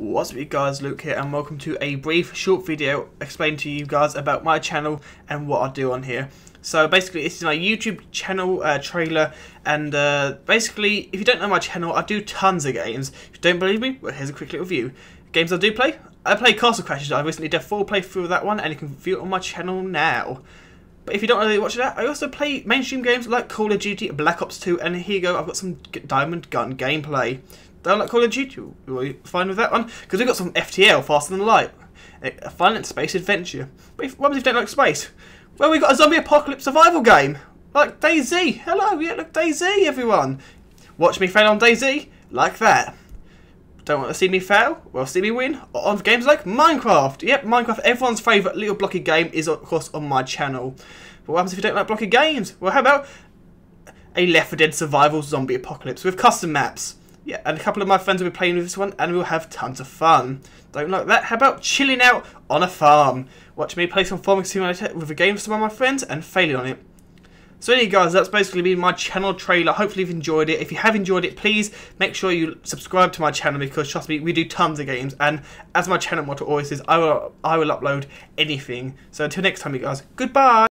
What's up you guys, Luke here and welcome to a brief short video explaining to you guys about my channel and what I do on here. So basically this is my YouTube channel uh, trailer and uh, basically if you don't know my channel I do tons of games. If you don't believe me, well here's a quick little review. Games I do play, I play Castle Crashers, I recently did a full playthrough of that one and you can view it on my channel now. But if you don't really watch that, I also play mainstream games like Call of Duty, Black Ops 2 and here you go, I've got some Diamond Gun gameplay. Don't like Call of Duty? Are you fine with that one? Because we've got some FTL, Faster Than Light. A fun space adventure. But if, what if you don't like space? Well, we've got a zombie apocalypse survival game. Like DayZ. Hello, yeah, look, DayZ, everyone. Watch me fail on DayZ? Like that. Don't want to see me fail? Well, see me win? On games like Minecraft. Yep, Minecraft, everyone's favourite little blocky game is, of course, on my channel. But what happens if you don't like blocky games? Well, how about a Left 4 Dead survival zombie apocalypse with custom maps? Yeah, and a couple of my friends will be playing with this one, and we'll have tons of fun. Don't like that? How about chilling out on a farm? Watch me play some farming simulator with a game with some of my friends and failing on it. So anyway guys, that's basically been my channel trailer. Hopefully you've enjoyed it. If you have enjoyed it, please make sure you subscribe to my channel because trust me, we do tons of games. And as my channel motto always says, I will, I will upload anything. So until next time you guys, goodbye!